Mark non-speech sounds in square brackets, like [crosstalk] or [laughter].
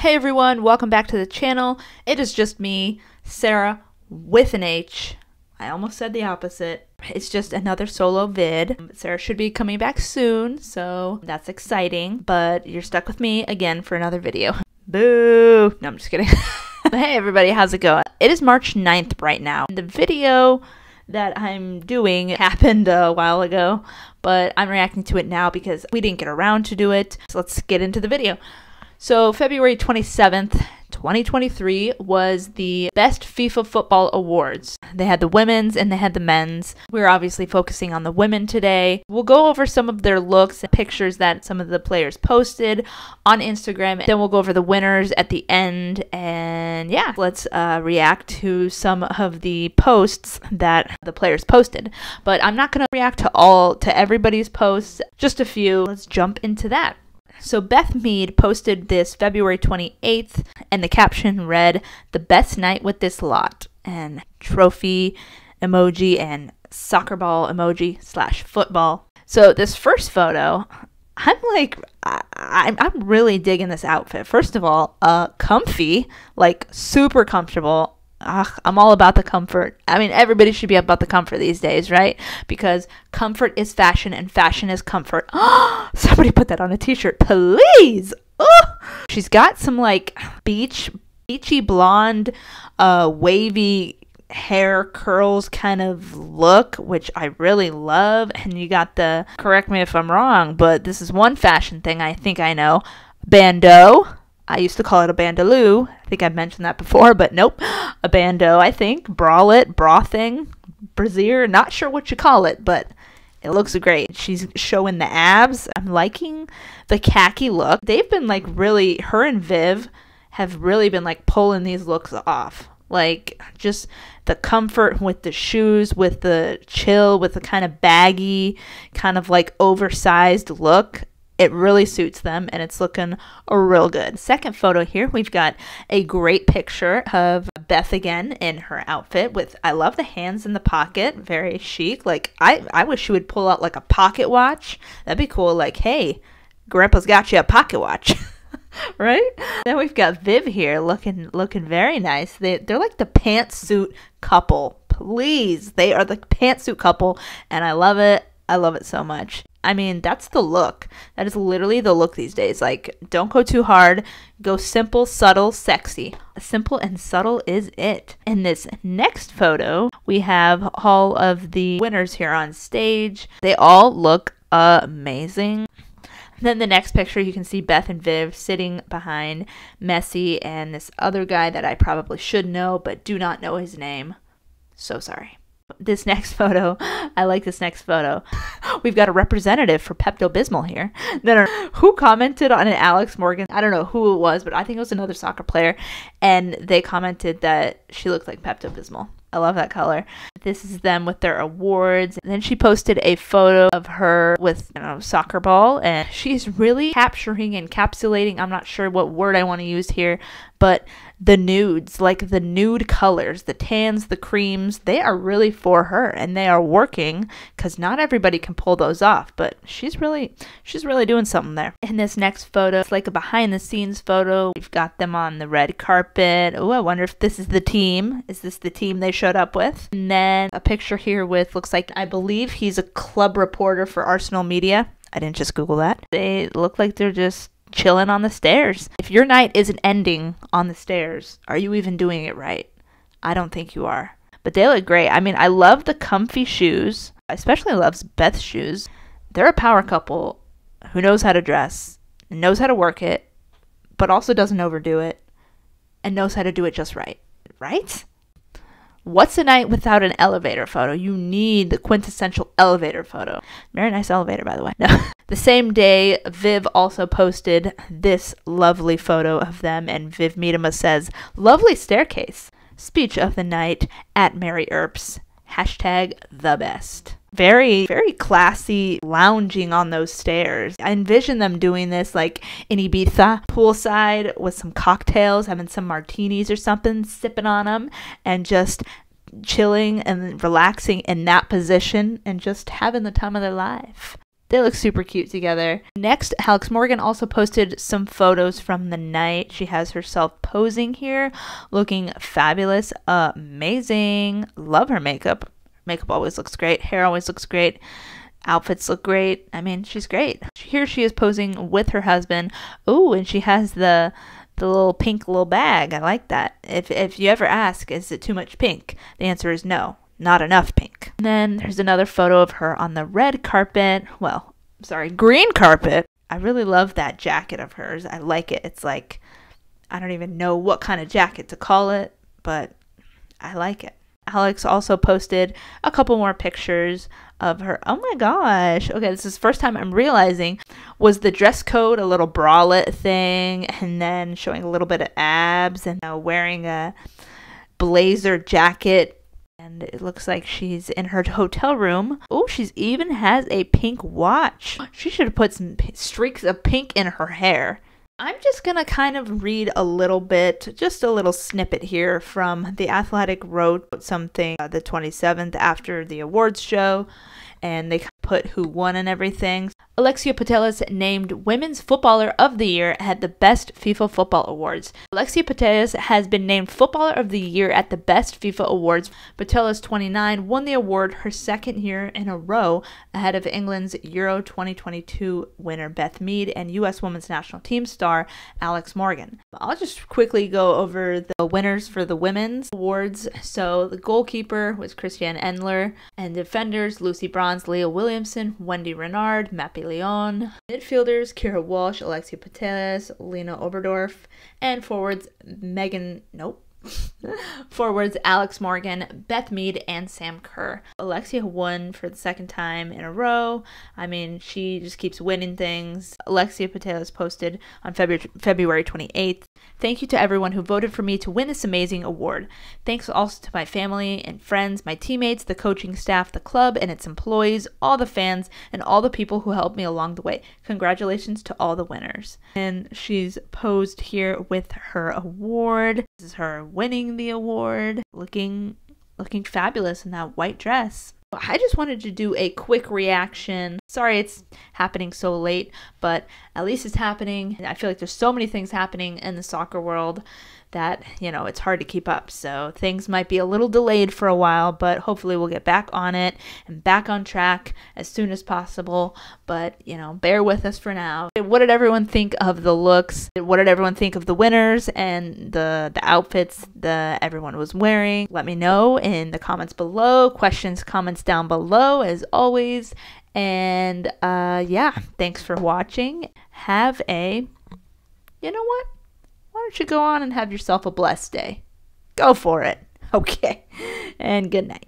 Hey everyone, welcome back to the channel. It is just me, Sarah, with an H. I almost said the opposite. It's just another solo vid. Sara should be coming back soon, so that's exciting. But you're stuck with me again for another video. Boo! No, I'm just kidding. [laughs] hey everybody, how's it going? It is March 9th right now. The video that I'm doing happened a while ago, but I'm reacting to it now because we didn't get around to do it. So let's get into the video. So, February 27th, 2023 was the Best FIFA Football Awards. They had the women's and they had the men's. We're obviously focusing on the women today. We'll go over some of their looks and pictures that some of the players posted on Instagram. Then we'll go over the winners at the end. And yeah, let's uh, react to some of the posts that the players posted. But I'm not going to react to all, to everybody's posts, just a few. Let's jump into that. So Beth Mead posted this February 28th, and the caption read, The best night with this lot, and trophy emoji and soccer ball emoji slash football. So this first photo, I'm like, I, I'm, I'm really digging this outfit. First of all, uh, comfy, like super comfortable ugh, I'm all about the comfort. I mean, everybody should be about the comfort these days, right? Because comfort is fashion and fashion is comfort. [gasps] Somebody put that on a t-shirt, please. Oh, she's got some like beach, beachy blonde, uh, wavy hair curls kind of look, which I really love. And you got the, correct me if I'm wrong, but this is one fashion thing I think I know. Bandeau I used to call it a bandoloo. I think I've mentioned that before, but nope. [gasps] A bandeau, I think. Bralette, bra thing, brassiere, not sure what you call it, but it looks great. She's showing the abs. I'm liking the khaki look. They've been like really, her and Viv have really been like pulling these looks off. Like just the comfort with the shoes, with the chill, with the kind of baggy, kind of like oversized look. It really suits them and it's looking real good. Second photo here, we've got a great picture of Beth again in her outfit with I love the hands in the pocket, very chic. Like I I wish she would pull out like a pocket watch. That'd be cool like, "Hey, grandpa's got you a pocket watch." [laughs] right? Then we've got Viv here looking looking very nice. They they're like the pantsuit couple. Please, they are the pantsuit couple, and I love it. I love it so much. I mean, that's the look. That is literally the look these days. Like, don't go too hard. Go simple, subtle, sexy. Simple and subtle is it. In this next photo, we have all of the winners here on stage. They all look amazing. Then the next picture, you can see Beth and Viv sitting behind Messi and this other guy that I probably should know, but do not know his name. So sorry this next [laughs] photo, I like this next photo. We've got a representative for Pepto Bismol here. [laughs] No, who commented on an Alex Morgan? I don't know who it was, but I think it was another soccer player, and they commented that she looked like Pepto Bismol. I love that color. This is them with their awards. And then she posted a photo of her with you know, soccer ball, and she's really capturing, encapsulating. I'm not sure what word I want to use here, but the nudes, like the nude colors, the tans, the creams, they are really for her and they are working cuz not everybody can pull those off, but she's really she's really doing something there. In this next photo, it's like a behind the scenes photo. We've got them on the red carpet. Oh, I wonder if this is the team. Is this the team they showed up with? And then a picture here with looks like I believe he's a club reporter for Arsenal Media. I didn't just Google that. They look like they're just chilling on the stairs. If your night isn't ending on the stairs, are you even doing it right? I don't think you are. But they look great. I mean, I love the comfy shoes. I especially loves Beth's shoes. They're a power couple who knows how to dress, knows how to work it, but also doesn't overdo it, and knows how to do it just right. Right? What's a night without an elevator photo? You need the quintessential elevator photo. Very nice elevator, by the way. [laughs] No. the same day, Viv also posted this lovely photo of them, and Viv Miedema says, Lovely staircase. Speech of the night at Mary Earps. Hashtag the best very very classy lounging on those stairs i envision them doing this like in ibiza poolside with some cocktails having some martinis or something sipping on them and just chilling and relaxing in that position and just having the time of their life They look super cute together. Next, Alex Morgan also posted some photos from the night. She has herself posing here, looking fabulous, amazing. Love her makeup. Makeup always looks great. Hair always looks great. Outfits look great. I mean, she's great. Here she is posing with her husband. Oh, and she has the the little pink little bag. I like that. If if you ever ask, is it too much pink? The answer is no, not enough pink. And then there's another photo of her on the red carpet. Well, sorry, green carpet. I really love that jacket of hers. I like it. It's like I don't even know what kind of jacket to call it, but I like it. Alex also posted a couple more pictures of her. Oh my gosh. Okay, this is the first time I'm realizing was the dress code a little bralette thing and then showing a little bit of abs and uh, wearing a blazer jacket and it looks like she's in her hotel room. Oh, she's even has a pink watch. She should have put some streaks of pink in her hair. I'm just going to kind of read a little bit, just a little snippet here from The Athletic wrote something uh, the 27th after the awards show, and they put who won and everything. Alexia Putellas named Women's Footballer of the Year at the Best FIFA Football Awards. Alexia Putellas has been named Footballer of the Year at the Best FIFA Awards. Putellas, 29, won the award her second year in a row ahead of England's Euro 2022 winner Beth Mead and U.S. Women's National Team star Alex Morgan. I'll just quickly go over the winners for the women's awards. So the goalkeeper was Christiane Endler, and defenders Lucy Bronze, Leah Williamson, Wendie Renard, Mapi Leon. Midfielders Keira Walsh, Alexia Putellas, Lena Oberdorf, and forwards Megan. Nope. [laughs] Forwards Alex Morgan, Beth Mead, and Sam Kerr. Alexia won for the second time in a row. I mean, she just keeps winning things. Alexia Putellas posted on February, February 28th. Thank you to everyone who voted for me to win this amazing award. Thanks also to my family and friends, my teammates, the coaching staff, the club and its employees, all the fans, and all the people who helped me along the way. Congratulations to all the winners. And she's posed here with her award. This is her winning the award, looking looking fabulous in that white dress. I just wanted to do a quick reaction. Sorry it's happening so late, but at least it's happening. I feel like there's so many things happening in the soccer world that, you know, it's hard to keep up. So things might be a little delayed for a while, but hopefully we'll get back on it and back on track as soon as possible. But, you know, bear with us for now. What did everyone think of the looks? What did everyone think of the winners and the the outfits that everyone was wearing? Let me know in the comments below. Questions, comments down below as always. And uh yeah, thanks for watching. Have a you know what? why don't you go on and have yourself a blessed day? Go for it. [laughs] Okay. And good night.